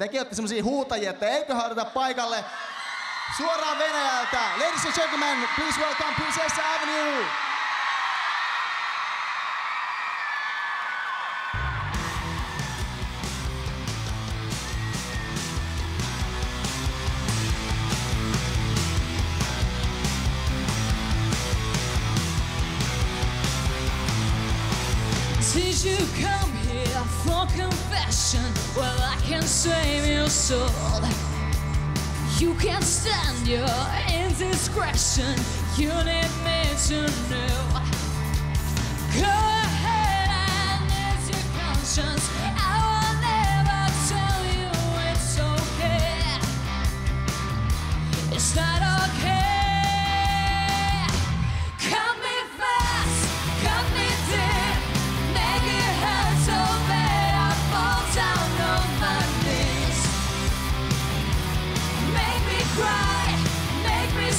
Tekin olette semmosia huutajia, että eikö haudata paikalle. Suoraan Venäjältä. Ladies and gentlemen, please welcome Princess Avenue. Since you come here for confession. Well, I can save your soul. You can't stand your indiscretion. You need me to know. Go ahead and ease your conscience. I will never tell you it's okay. It's not.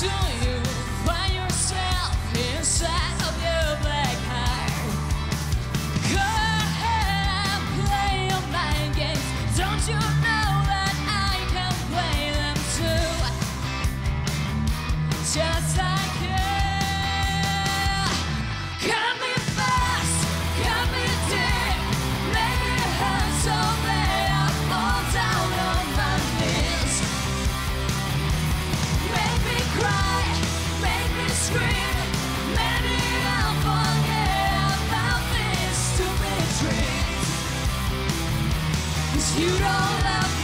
soon. You don't love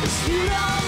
You don't